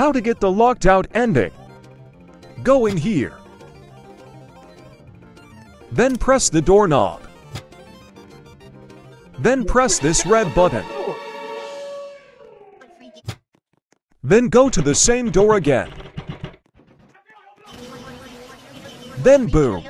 How to get the locked out ending. Go in here. Then press the doorknob. Then press this red button. Then go to the same door again. Then boom,